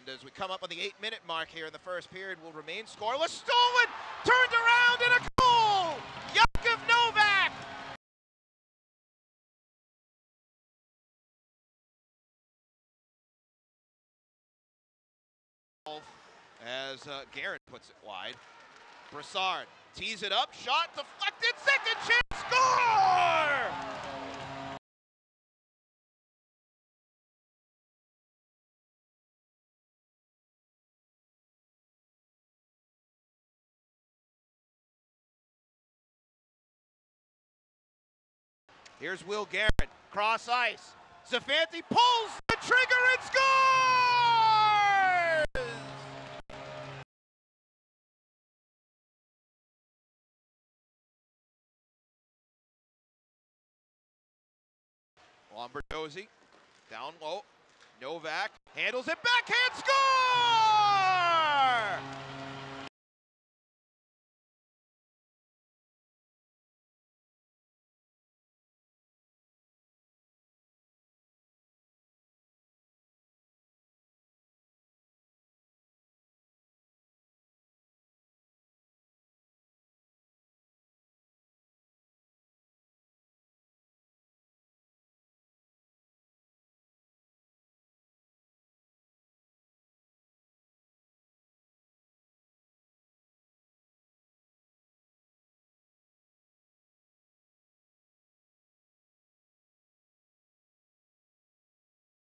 And as we come up on the eight minute mark here in the first period, we'll remain scoreless. Stolen! Turned around and a goal! Jakov Novak! As uh, Garrett puts it wide. Brassard tees it up, shot deflected, second chance, score! Here's Will Garrett, cross ice. Zafanti pulls the trigger and scores! Lombardozzi down low. Novak handles it backhand score!